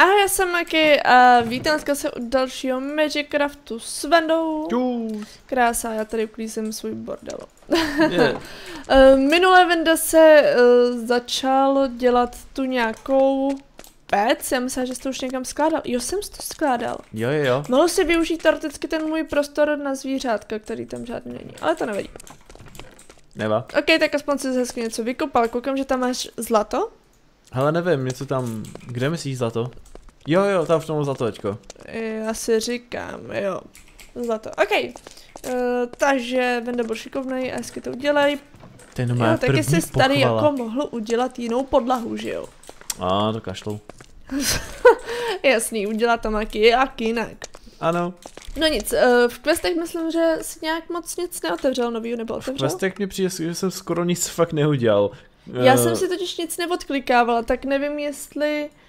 A já jsem Maki a vítám dneska se u dalšího Magic Craftu s Vendou. Krása, já tady uklízím svůj bordel. Je. Eh, Minulé Venda se uh, začal dělat tu nějakou pec, já myslím, že jsi to už někam skládal. Jo, jsem to skládal. Jo, jo, jo. Mohl si využít teoreticky ten můj prostor na zvířátka, který tam žádný není, ale to nevadí. Neva. Ok, tak aspoň si hezky něco vykopal, koukám, že tam máš zlato. Hele, nevím, něco tam, kde myslíš zlato? Jo, jo, tam v tom zlato, teďko. Já si říkám, jo, zlato. OK, uh, takže Venda byl šikovnej a hezky to udělej. To je jenom Jo, taky jsi tady jako mohl udělat jinou podlahu, že jo? A, to kašlou. Jasný, udělat to maky jak jinak. Ano, No nic, uh, v questech myslím, že si nějak moc nic neotevřel novýho, nebo v otevřel? questech mi přijde, že jsem skoro nic fakt neudělal. Já Eh, jsem si totiž nic neodklikávala, tak nevím, jestli uh,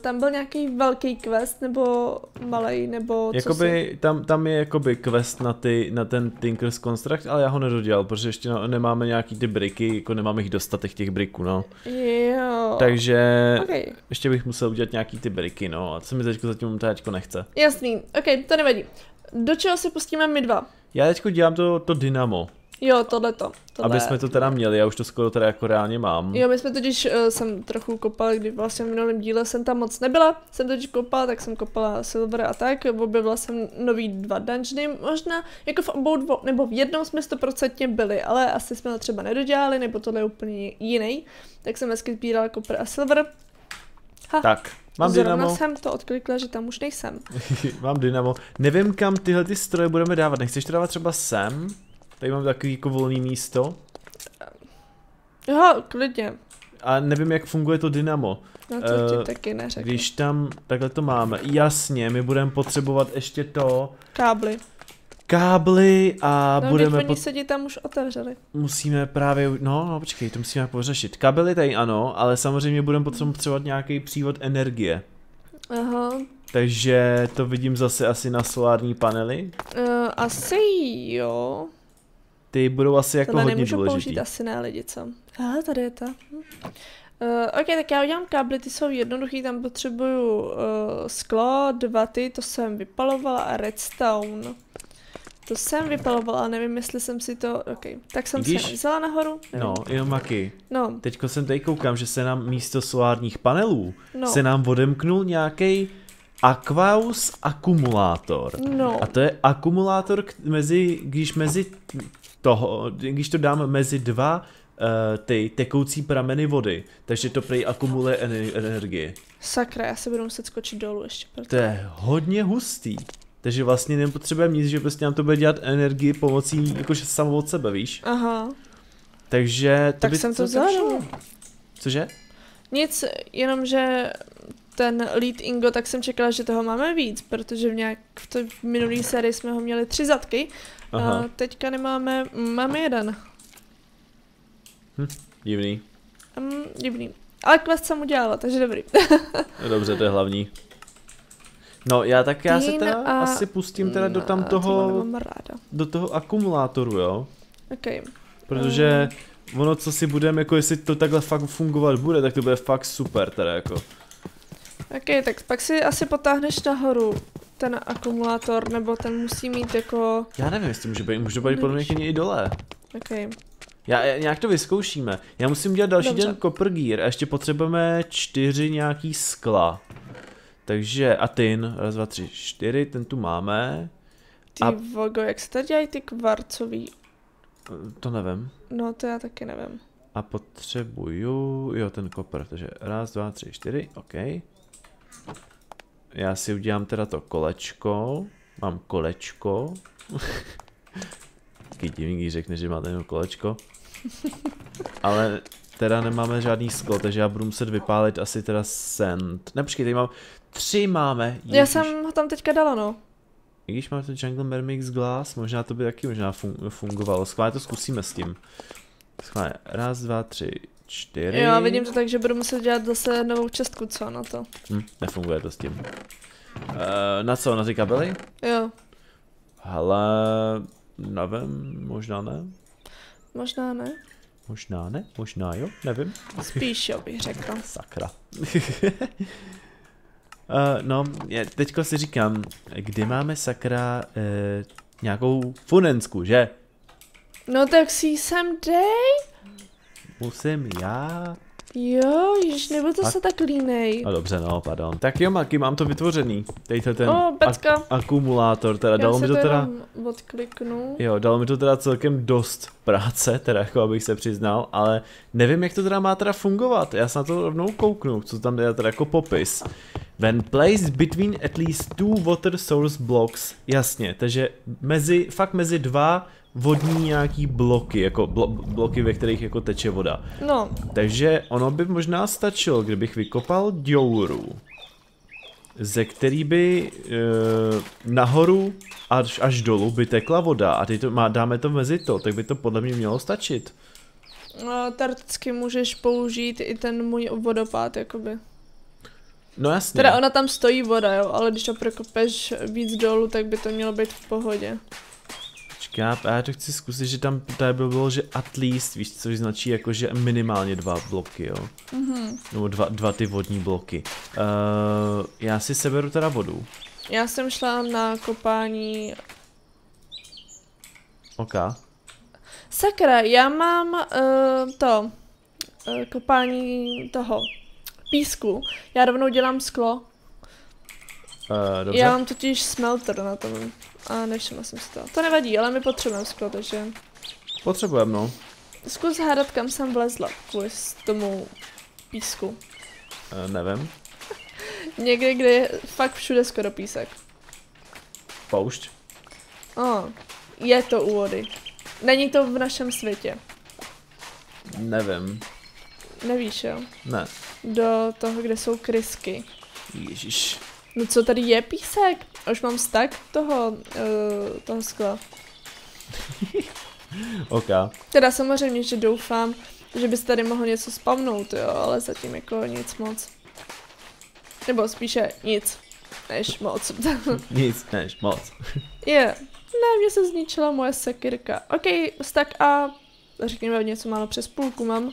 tam byl nějaký velký quest, nebo malý, nebo co si... Jakoby, tam, tam je jakoby quest na, ty, na ten Tinker's Construct, ale já ho nedodělal, protože ještě no, nemáme nějaký ty briky, jako nemáme jich dostatek těch briků, no. Jo. Takže Okay. ještě bych musel udělat nějaký ty briky, no, a co mi teďko zatím teďko nechce. Jasný, ok, to nevadí. Do čeho se pustíme my dva? Já teďko dělám to, to dynamo, Jo, tohleto. Tohle. aby jsme to teda měli, já už to skoro teda jako reálně mám. Jo, my jsme totiž, uh, jsem trochu kopala, kdy vlastně v minulém díle jsem tam moc nebyla, jsem totiž kopala, tak jsem kopala Silver a tak, objevila jsem nový dva dungeony, možná jako v obou dvou, nebo v jednom jsme stoprocentně byli, ale asi jsme ho třeba nedodělali, nebo tohle je úplně jiný, tak jsem hezky sbírala Copper a Silver. Ha, Tak, mám zrovna dynamo, jsem to odklikla, že tam už nejsem. mám dynamo. Nevím, kam tyhle ty stroje budeme dávat, nechceš to dávat třeba sem? Tady mám takový jako volný místo. Jo, klidně, A nevím, jak funguje to dynamo. no to Eh, ti taky neřeknu. Když tam takhle to máme, jasně, my budeme potřebovat ještě to, Kábly. kábly a No, budeme, pot, oni se ti tam už otevřeli. musíme právě, no, no, počkej, to musíme pořešit. Kabely tady ano, ale samozřejmě budeme potřebovat nějaký přívod energie. Aha, Takže to vidím zase asi na solární panely. uh, asi jo. Ty budou asi jako Tohle hodně nemůžu důležitý. použít asi ne lidi, co? A tady je ta. Hm. Uh, ok, tak já udělám kábly, ty jsou jednoduchý, tam potřebuju uh, sklo, dva ty, to jsem vypalovala a redstone. To jsem vypalovala, nevím, jestli jsem si to, ok, tak jsem Vidíš? se vzala nahoru, nevím. No, jenom maky. no, Teďko jsem tady koukám, že se nám místo solárních panelů no, se nám odemknul nějaký Aquaus akumulátor. no, A to je akumulátor, mezi, když mezi toho, když to dáme mezi dva uh, ty tekoucí prameny vody, takže to prej akumuluje ener- energii. sakra, já se budu muset skočit dolů ještě, To proto. je hodně hustý. Takže vlastně nepotřebujeme nic, že prostě nám to bude dělat energii pomocí jakože samo od sebe, víš? Aha, Takže to tak by jsem to vzala dolů. Cože? Nic, jenom že ten lead Ingo, tak jsem čekala, že toho máme víc, protože v nějak v té minulé sérii jsme ho měli tři zadky Aha, a teďka nemáme, máme jeden. divný. Um, divný. Ale quest jsem udělala, takže dobrý. No dobře, to je hlavní. No já tak já se teda a- asi pustím teda do tam No, toho, do toho akumulátoru, jo? Okay. Protože ono, co si budeme, jako jestli to takhle fakt fungovat bude, tak to bude fakt super teda jako. Ok, tak pak si asi potáhneš nahoru ten akumulátor, nebo ten musí mít jako, Já nevím, jestli může být, může být podle mě i dole. ok, Já, já, nějak to vyzkoušíme. Já musím dělat další Dobře. den copper gear a ještě potřebujeme čtyři nějaký skla. Takže a tin, raz, dva, tři, čtyři, ten tu máme. ty A- vogo, jak se tady dělají ty kvarcový, To nevím. no to já taky nevím. A potřebuju, jo ten kopr, takže raz, dva, tři, čtyři, ok. Já si udělám teda to kolečko, mám kolečko. Taky divný, když řekne, že máte jenom kolečko. Ale teda nemáme žádný sklo, takže já budu muset vypálit asi teda sand. Ne, počkej, tady mám, tři máme. Já Ježiš. jsem ho tam teďka dala, no. I když máme to Jungle Mermix Glass, možná to by taky možná fun- fungovalo. Schválně to zkusíme s tím. Schválně, raz, dva, tři, čtyři. Jo, vidím to tak, že budu muset dělat zase novou čestku, co na to. Hm, nefunguje to s tím. Uh, na co, na ty kabely? Jo, Hele, nevím, možná ne. možná ne. Možná ne, možná jo, nevím. Spíš jo, bych řekla. Sakra. no, já teďko si říkám, kdy máme sakra uh, nějakou funensku, že? No tak si sem dej. Musím já? Jo, již nebo to se tak línej. No dobře, no, pardon. Tak jo, Maki, mám to vytvořený. Dejte ten oh, ak- akumulátor, teda dalo mi to, to teda... odkliknu. Jo, dalo mi to teda celkem dost práce, teda jako abych se přiznal, ale nevím, jak to teda má teda fungovat. Já se na to rovnou kouknu, co tam je teda jako popis. When placed between at least two water source blocks. Jasně, takže mezi, fakt mezi dva vodní nějaký bloky, jako blo bloky, ve kterých jako teče voda. No. Takže ono by možná stačilo, kdybych vykopal děuru, ze který by e, nahoru až, až dolů by tekla voda a teď to má, dáme to mezi to, tak by to podle mě mělo stačit. No, teoreticky můžeš použít i ten můj vodopád, jakoby. No jasně. Teda ona tam stojí voda, jo, ale když to prokopeš víc dolů, tak by to mělo být v pohodě. Já, já to chci zkusit, že tam tady by bylo, že at least, víš, což značí jako, že minimálně dva bloky, jo. Mm-hmm. Nebo dva, dva ty vodní bloky. Uh, já si seberu teda vodu. Já jsem šla na kopání... OK. Sakra, já mám uh, to, uh, kopání toho, písku. Já rovnou dělám sklo. Uh, dobře. Já mám totiž smelter na tom. A nevšimla jsem si to. To nevadí, ale my potřebujeme sklo, takže... Potřebujeme, no. Zkus hádat, kam jsem vlezla kvůli tomu písku. Uh, nevím. Někde, kde je fakt všude skoro písek. Poušť. Oh, je to u vody. Není to v našem světě. Nevím. Nevíš, jo? Ne. Do toho, kde jsou krysky. Ježíš. No co tady je písek? Už mám stak toho, uh, toho skla. OK. Teda samozřejmě, že doufám, že bys tady mohl něco spavnout, jo, ale zatím jako nic moc. Nebo spíše nic, než moc. nic než moc. Je, yeah. ne, mě se zničila moje sekirka. OK, stak a řekněme něco málo přes půlku mám.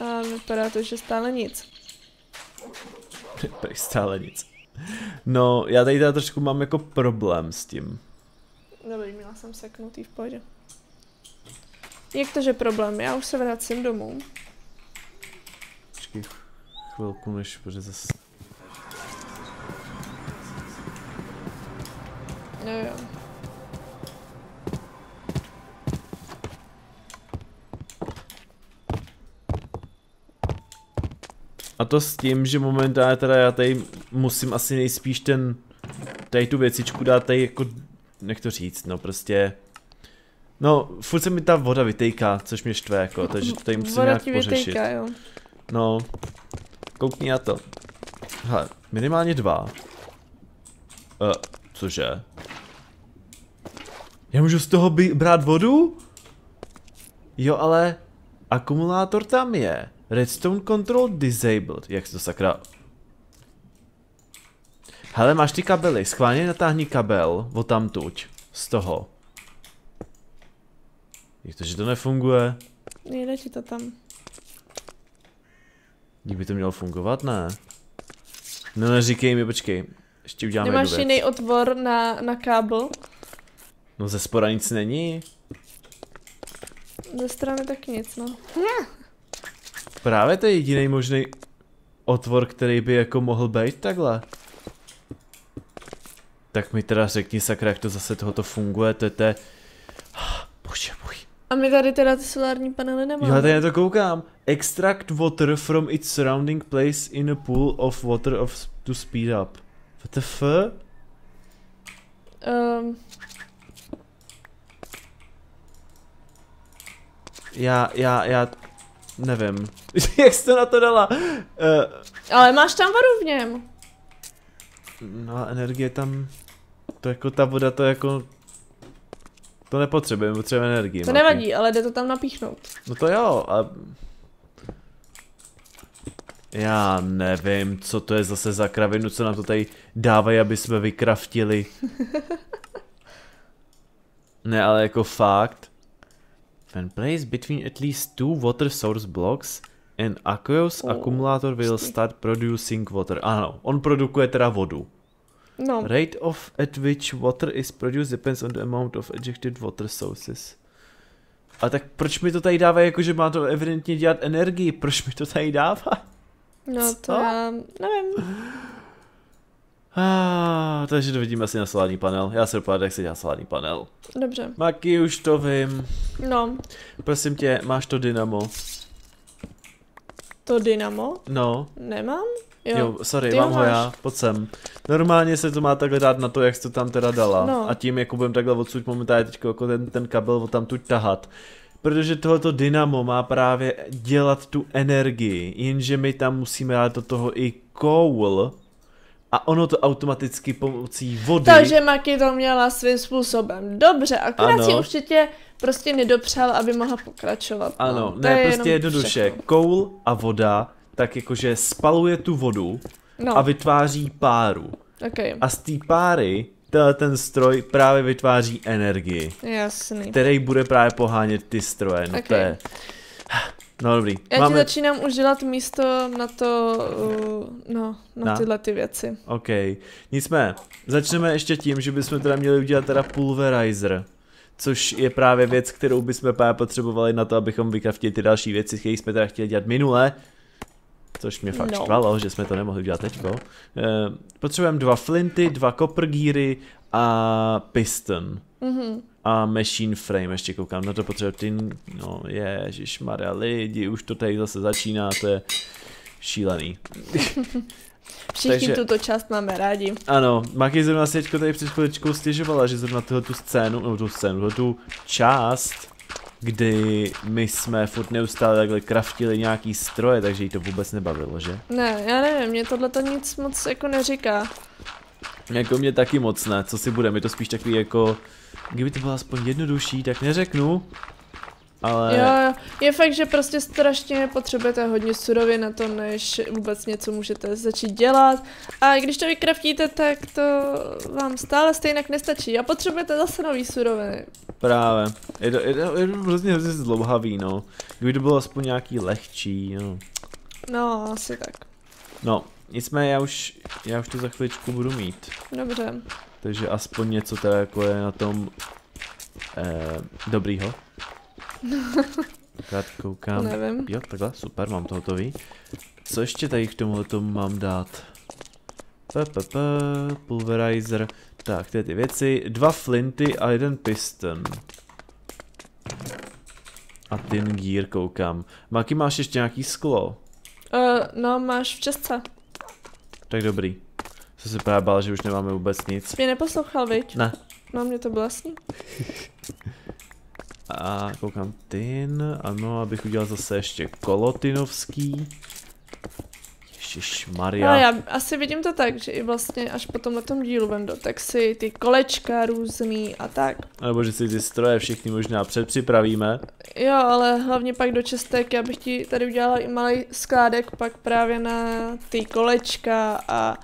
A vypadá to, že stále nic. stále nic. No, já tady teda trošku mám jako problém s tím. Dobrý, měla jsem seknutý v pohodě. Jak to, že problém? Já už se vracím domů. Počkej chvilku, než bude zase... A to s tím, že momentálně teda já tady musím asi nejspíš ten, tady tu věcičku dát tady jako, nech to říct, no prostě, no furt se mi ta voda vytejká, což mě štve jako, takže to tady musím voda nějak ti pořešit. Vytejká, jo. No, koukni na to. Hele, minimálně dva. Uh, cože? Já můžu z toho brát vodu? Jo, ale akumulátor tam je. Redstone control disabled. Jak se to sakra... Hele, máš ty kabely. Schválně natáhni kabel o tamtuť. Z toho. Jak to, že to nefunguje? Nejde ti to tam. Kdyby to mělo fungovat, ne? No neříkej mi, počkej. Ještě uděláme Nemáš jiný otvor na, na kábel? No ze spora nic není. Ze strany tak nic, no. Právě to je jediný možný otvor, který by jako mohl být takhle. Tak mi teda řekni sakra, jak to zase tohoto funguje, to je te... Bože můj. A my tady teda ty solární panely nemáme. Já tady na to koukám. Extract water from its surrounding place in a pool of water of to speed up. What the f? Um. Já, já, já Nevím. Jak jsi to na to dala? Uh, Ale máš tam vodu v něm. No a energie tam... To jako ta voda to jako... To nepotřebujeme, potřebujeme energii. To nevadí, ale jde to tam napíchnout. No to jo, a... Já nevím, co to je zase za kravinu, co nám to tady dávají, aby jsme vykraftili. ne, ale jako fakt. When placed between at least two water source blocks, An aqueous Oh, accumulator will start producing water. Ano, on produkuje teda vodu. No, Rate of at which water is produced depends on the amount of ejected water sources. A tak proč mi to tady dává, jako že má to evidentně dělat energii, proč mi to tady dává? no to Co? já nevím. Ah, takže to vidíme asi na solární panel. Já se dopadám, jak se dělá solární panel. Dobře. Maki, už to vím. No, Prosím tě, máš to dynamo? to dynamo No, nemám? jo, Jo. sorry, ty mám ho já, pojď sem. Normálně se to má takhle dát na to, jak jsi to tam teda dala. No. A tím jako budem takhle odsud momentálně teď jako ten, ten kabel od tam tu tahat. Protože tohoto dynamo má právě dělat tu energii, jenže my tam musíme dát do toho i coal a ono to automaticky pomocí vody. Takže Maki to měla svým způsobem. Dobře, akorát Ano. si určitě prostě nedopřál, aby mohla pokračovat. Ano, no. To ne, je prostě jednoduše. všechno. Coal a voda, tak jakože spaluje tu vodu No, a vytváří páru. okay. A z té páry ten stroj právě vytváří energii, jasný. který bude právě pohánět ty stroje. No to Okay. je... No dobrý. Já ti Máme... začínám už dělat místo na to, uh, no, na, Na? tyhle ty věci. OK. Nicméně, začneme ještě tím, že bychom teda měli udělat teda pulverizer. Což je právě věc, kterou bychom právě potřebovali na to, abychom vykraftili ty další věci, které jsme teda chtěli dělat minule. Což mě fakt No. štvalo, že jsme to nemohli udělat teďko. E, potřebujeme dva flinty, dva copper geary a piston. Mhm. A machine frame, ještě koukám, na to potřebuji ty, no ježišmarja, lidi, už to tady zase začíná, to je šílený. Všichni Takže- tuto část máme rádi. Ano, Maki zrovna si teďko tady před chviličkou stěžovala, že zrovna tuhle tu scénu, no tu scénu, tuhle tu část, kdy my jsme furt neustále takhle kraftili nějaký stroje, takže jí to vůbec nebavilo, že? Ne, já nevím, mě tohle to nic moc jako neříká. Jako mě taky moc ne, co si bude, mi to spíš takový jako, kdyby to bylo aspoň jednodušší, tak neřeknu, ale... Jo, je fakt, že prostě strašně potřebujete hodně surovin na to, než vůbec něco můžete začít dělat. A když to vykraftíte, tak to vám stále stejně nestačí. A potřebujete zase nový suroviny. Právě. Je to, je to, je to hrozně, hrozně zdlouhavý, no. Kdyby to bylo aspoň nějaký lehčí, no. No, asi tak. No, nicméně já už, já už to za chviličku budu mít. Dobře. Takže aspoň něco teda jako je na tom eh, dobrýho. Akorát koukám. Nevím. Jo, takhle, super, mám to hotový. Co ještě tady k tomuhle tomu mám dát? PPP, pulverizer. Tak, ty ty věci. Dva flinty a jeden piston. A tin gear koukám. Maki, máš ještě nějaký sklo? Uh, no, máš v České. Tak dobrý. Jsem se právě bál, že už nemáme vůbec nic. Mě neposlouchal, viď? Ne. No, mě to bylo jasný. A koukám tin, ano, abych udělal zase ještě kolotinovský. Ježišmarja. Ale já asi vidím to tak, že i vlastně až po tomhle dílu Vendo, tak si ty kolečka různý a tak. Nebo že si ty stroje všechny možná předpřipravíme. Jo, ale hlavně pak do čestek, já bych ti tady udělala i malý skládek pak právě na ty kolečka a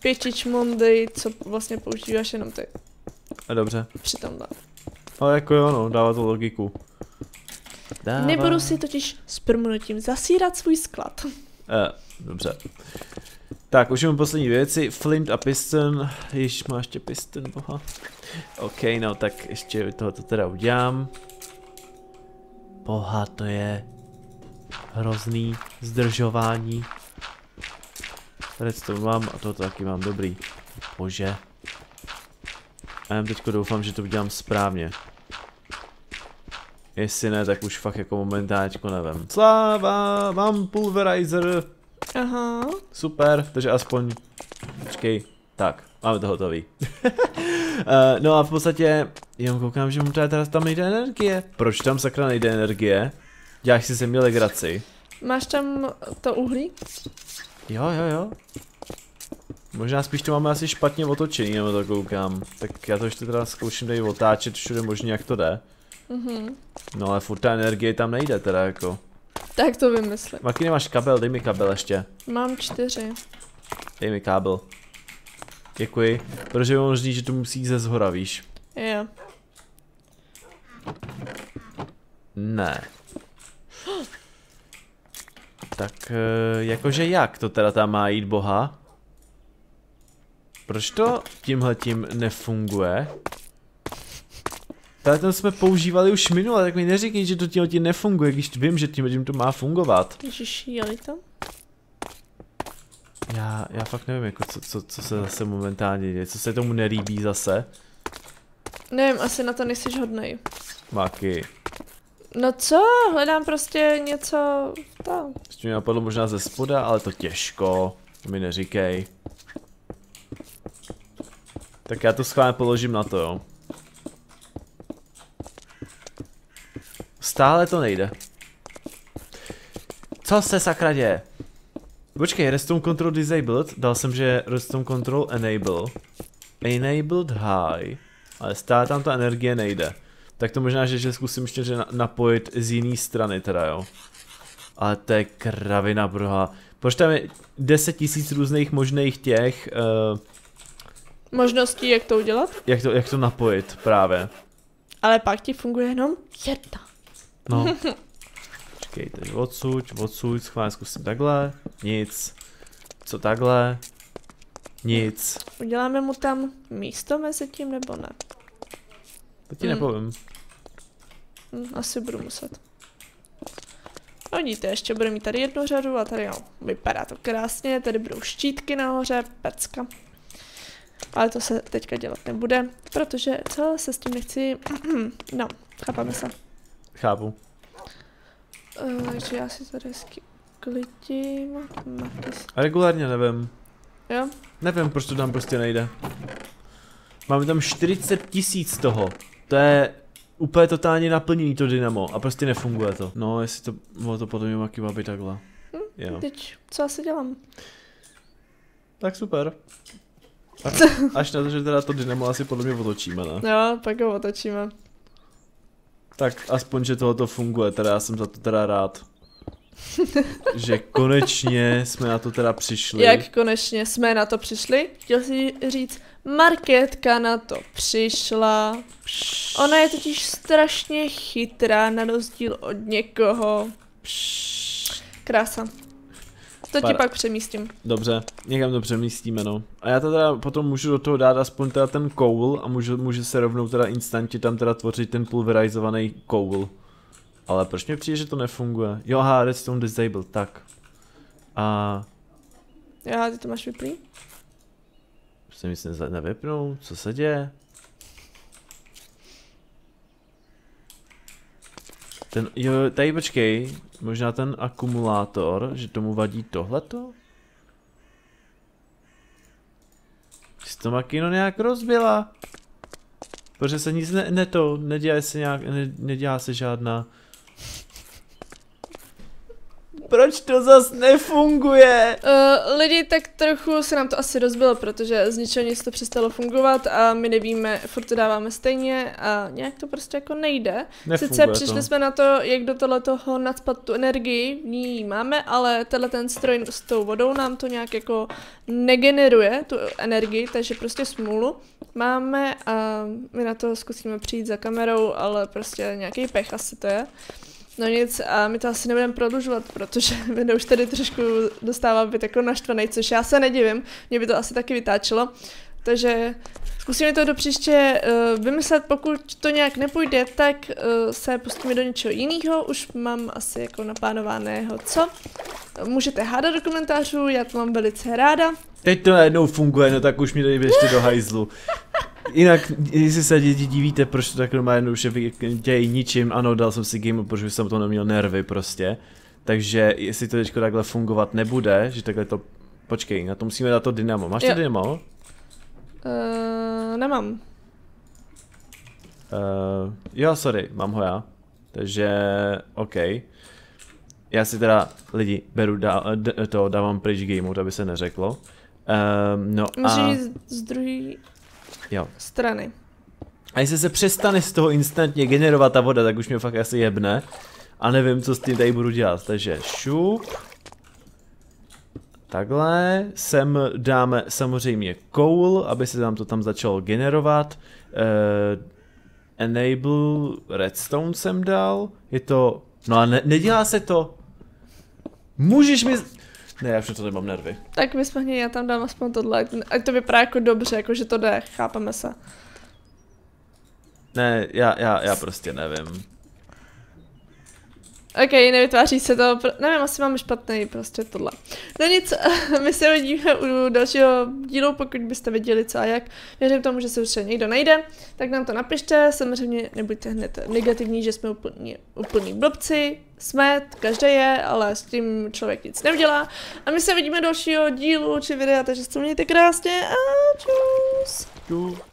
pětičmondy, co vlastně používáš jenom ty A dobře. při tomhle. Ale jako jo, no, dává to logiku. Dává... Nebudu si totiž s promnutím zasírat svůj sklad. Eh, dobře. Tak, už mám poslední věci. Flint a piston. Již má ještě piston, boha. OK, no, tak ještě tohoto teda udělám. Boha, to je hrozný zdržování. Redstone mám a tohoto taky mám, dobrý. Bože. A já teďko doufám, že to udělám správně. Jestli ne, tak už fakt jako momentálně nevím. Sláva, mám pulverizer. Aha. Super, takže aspoň, počkej, tak, máme to hotový. uh, no a v podstatě, jenom koukám, že mu teda, teda tam nejde energie. Proč tam sakra nejde energie? Děláš si se měl legraci. Máš tam to uhlí? Jo, jo, jo. Možná spíš to máme asi špatně otočený, nebo to koukám. Tak já to ještě teda zkouším tady otáčet všude možně, jak to jde. Mhm. No ale furt ta energie tam nejde teda jako. Tak to vymyslím. Maky nemáš kabel, dej mi kabel ještě. Mám čtyři. Dej mi kabel. Děkuji, protože je možný, že to musí jít ze zhora, víš. Jo. Ne. Tak eh, jakože jak to teda tam má jít boha? Proč to tímhletím nefunguje? Tady ten jsme používali už minule, tak mi neříkej, že to tímhletím nefunguje, když vím, že tímhletím to má fungovat. Ježiši, jeli to? Já, já fakt nevím, jako co, co, co se zase momentálně děje, co se tomu nelíbí zase. Nevím, asi na to nejsi hodnej. Máky. No co, hledám prostě něco, to. Ještě mě napadlo možná ze spoda, ale to těžko. To mi neříkej. Tak já to schválně položím na to, jo. Stále to nejde. Co se sakra děje? Počkej, Redstone Control Disabled, dal jsem, že Redstone Control Enable. Enabled High. Ale stále tam ta energie nejde. Tak to možná, že, že zkusím ještě že na, napojit z jiné strany teda, jo. Ale to je kravina, broha. Proč tam je 10 tisíc různých možných těch, uh, Možností, jak to udělat, jak, to, jak to napojit právě. ale pak ti funguje jenom jedna. No. Počkej, teď odsuť, odsuť, schválně zkusím takhle, nic. Co takhle? Nic. Uděláme mu tam místo mezi tím, nebo ne? To ti Hmm. nepovím. Hm, asi budu muset. No vidíte, ještě bude mít tady jednu řadu a tady jo, vypadá to krásně, tady budou štítky nahoře, pecka. Ale to se teďka dělat nebude, protože co se s tím nechci, no, chápeme se. Chápu. Uh, takže já si tady hezky klidím, Matis. A regulárně nevím. Jo, Nevím, proč to tam prostě nejde. Máme tam 40 tisíc toho. To je úplně totálně naplněný to dynamo a prostě nefunguje to. No, jestli to, bylo to potom nějaký babi takhle. Jo. teď co asi dělám? Tak super. Až, až na to, že teda to dynamo asi podle mě otočíme, ne? Jo, pak ho otočíme. Tak aspoň, že tohoto funguje, teda já jsem za to teda rád. že konečně jsme na to teda přišli. Jak konečně jsme na to přišli? Chtěl si říct, marketka na to přišla. Ona je totiž strašně chytrá na rozdíl od někoho. Krása. To ti Para. pak přemístím. Dobře, někam to přemístíme, no. A já to teda potom můžu do toho dát aspoň teda ten koul a můžu, může se rovnou teda instantně tam teda tvořit ten pulverizovaný koul. Ale proč mi přijde, že to nefunguje? Jo, aha, redstone disabled, tak. A Já, ty to máš vyplý? se mi ne nevypnou, co se děje? Ten, jo, tady počkej, možná ten akumulátor, že tomu vadí tohleto? Jsi to makino nějak rozbila? Protože se nic ne, ne to, nedělá se nějak, ne, nedělá se žádná. Proč to zas nefunguje? Uh, lidi, tak trochu se nám to asi rozbilo, protože z ničeho nic to přestalo fungovat a my nevíme, furt to dáváme stejně a nějak to prostě jako nejde. Nefunguje Sice to. přišli jsme na to, jak do tohle toho nadspat tu energii, v ní máme, ale tenhle ten stroj s tou vodou nám to nějak jako negeneruje, tu energii, takže prostě smůlu máme a my na to zkusíme přijít za kamerou, ale prostě nějaký pech asi to je. No nic, a my to asi nebudeme prodlužovat, protože mě už tady trošku dostává být jako naštvaný, což já se nedivím, mě by to asi taky vytáčelo. Takže zkusíme to do příště uh, vymyslet, pokud to nějak nepůjde, tak uh, se pustíme do něčeho jiného, už mám asi jako naplánovaného co. Můžete hádat do komentářů, já to mám velice ráda. Teď to najednou funguje, no tak už mi tady běžte do hajzlu. Jinak, jestli se lidi divíte, proč to tak normálně jednoduše dějí ničím, ano, dal jsem si game, protože jsem to neměl nervy prostě. Takže jestli to teďko takhle fungovat nebude, že takhle to... Počkej, na to musíme dát to dynamo. Máš to Jo. dynamo? Uh, nemám. Uh, jo, sorry, mám ho já. Takže, OK. Já si teda lidi beru dá, d, to, dávám pryč gameu, aby se neřeklo. Um, no Můžeš a, jít z, z druhé jo. strany. A jestli se přestane z toho instantně generovat ta voda, tak už mě fakt asi jebne. A nevím, co s tím tady budu dělat. Takže šup. Takhle. Sem dáme samozřejmě coal, aby se nám to tam začalo generovat. Uh, enable redstone jsem dal. Je to... No a ne, nedělá se to. Můžeš mi... Ne, já už to nemám nervy. Tak vysmahni, já tam dám aspoň tohle, ať to vypadá jako dobře, jako že to jde, chápeme se. Ne, já, já, já prostě nevím. OK, nevytváří se to, nevím, asi máme špatný prostě tohle. No nic, my se vidíme u dalšího dílu, pokud byste viděli co a jak. Věřím tomu, že se už někdo najde, tak nám to napište, samozřejmě nebuďte hned negativní, že jsme úplně, úplný blbci, jsme, každý je, ale s tím člověk nic neudělá. A my se vidíme dalšího dílu či videa, takže se mějte krásně a čus. Čus.